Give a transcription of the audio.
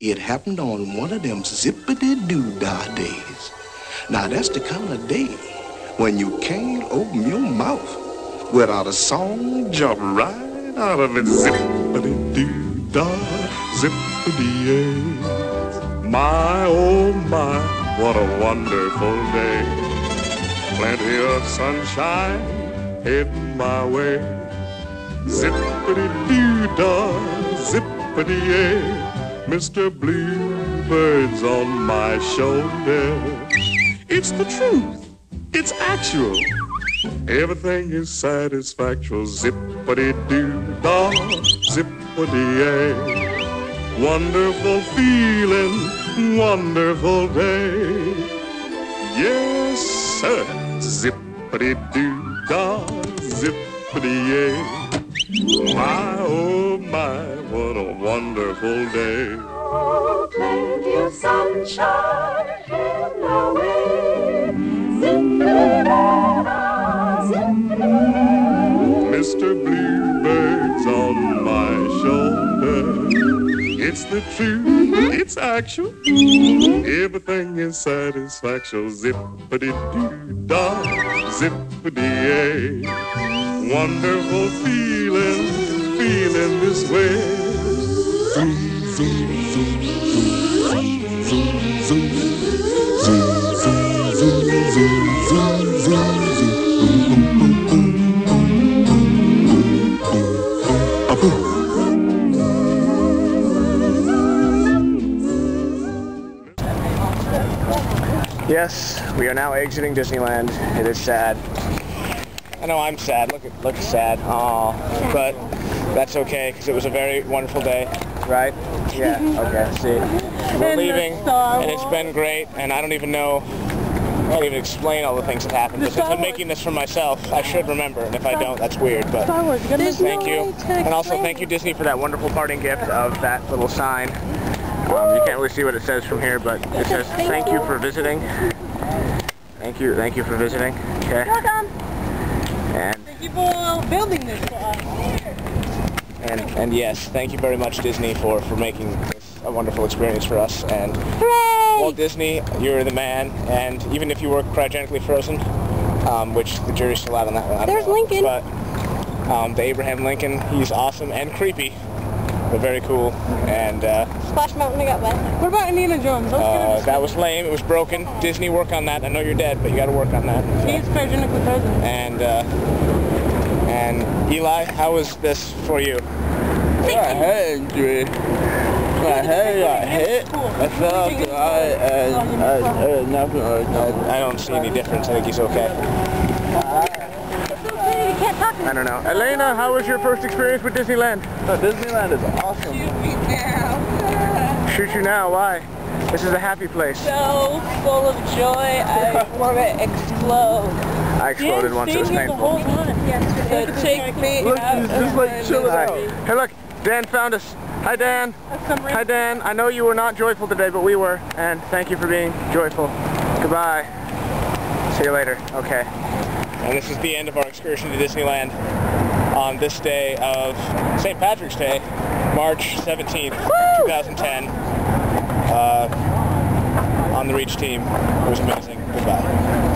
It happened on one of them zippity-doo-dah days. Now that's the kind of day when you can't open your mouth without a song jump right out of it. Zippity-doo-dah, zippity-yay. My, oh my, what a wonderful day. Plenty of sunshine heading my way. Zippity-doo-dah, zippity-yay. Mr. Bluebird's on my shoulder. It's the truth. It's actual. Everything is satisfactual. Zippity-doo-dah, zippity-yay. Eh. Wonderful feeling, wonderful day. Yes, sir. Zippity-doo-dah, zippity-yay. Eh. My, oh my, what a wonderful day. Oh, plenty of sunshine in the way. Zippity-yay. Mr. Bluebird's on my shoulder. It's the truth, mm-hmm. it's actual. Mm-hmm. Everything is satisfaction. Zippity-doo-dah, zippity-yay. Wonderful feeling, feeling this way. Zoom, zoom, zoom, zoom, zoom, zoom, zoom. Yes, we are now exiting Disneyland. It is sad. I know I'm sad. Look at look sad. Aw, but that's okay because it was a very wonderful day, right? Yeah. Okay. See, we're leaving, and it's been great. And I don't even know. I can't even explain all the things that happened. Since I'm making this for myself, I should remember. And if I don't, that's weird. But Star Wars, you gotta thank you, and also thank you Disney for that wonderful parting gift of that little sign. Um, you can't really see what it says from here, but it says thank you for visiting. Thank you, thank you for visiting. Okay. Welcome. And Thank you for building this for us. and and yes, thank you very much Disney for for making this a wonderful experience for us. And Hooray! Walt Disney, you're the man. And even if you were cryogenically frozen, um, which the jury's still out on that one. There's know. Lincoln. But um, the Abraham Lincoln, he's awesome and creepy, but very cool. And uh, Splash Mountain, I got wet. What about Indiana Jones? Let's uh, that was lame. It was broken. Disney, work on that. I know you're dead, but you got to work on that. He's cryogenically frozen. And uh, and Eli, how was this for you? My head injury. My head got hit. I fell off the ride and I, I had nothing like that. I don't see any difference. I think he's okay. It's okay, you can't talk I don't know. Alaina, how was your first experience with Disneyland? Oh, Disneyland is awesome. Shoot me now. Shoot you now. Why? This is a happy place. So full of joy, I want to explode. I exploded once. It was Staying here the whole painful. time. So take me Look, out he's just like my chilling out. Hey, look, Dan found us. Hi, Dan. Hi, Dan. I know you were not joyful today, but we were, and thank you for being joyful. Goodbye. See you later. Okay. And this is the end of our excursion to Disneyland on this day of St. Patrick's Day, March 17th, 2010. Uh, on the Reach team. It was amazing. Goodbye.